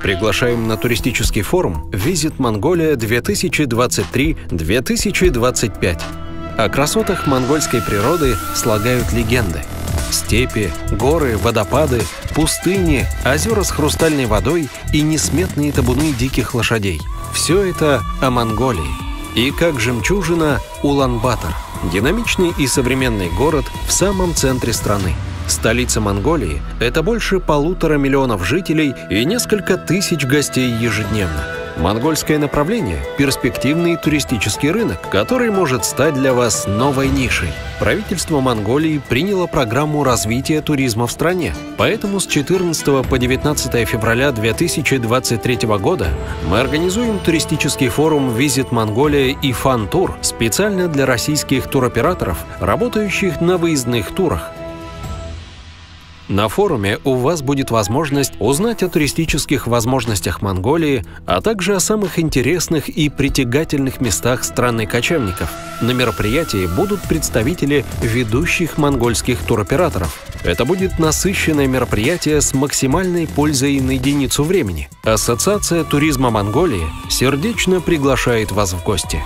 Приглашаем на туристический форум «Визит Монголия 2023-2025». О красотах монгольской природы слагают легенды. Степи, горы, водопады, пустыни, озера с хрустальной водой и несметные табуны диких лошадей. Все это о Монголии. И как жемчужина Улан-Батор – динамичный и современный город в самом центре страны. Столица Монголии – это больше полутора миллионов жителей и несколько тысяч гостей ежедневно. Монгольское направление – перспективный туристический рынок, который может стать для вас новой нишей. Правительство Монголии приняло программу развития туризма в стране, поэтому с 14 по 19 февраля 2023 года мы организуем туристический форум «Визит Монголия» и «Фан-тур» специально для российских туроператоров, работающих на выездных турах. На форуме у вас будет возможность узнать о туристических возможностях Монголии, а также о самых интересных и притягательных местах страны кочевников. На мероприятии будут представители ведущих монгольских туроператоров. Это будет насыщенное мероприятие с максимальной пользой на единицу времени. Ассоциация туризма Монголии сердечно приглашает вас в гости.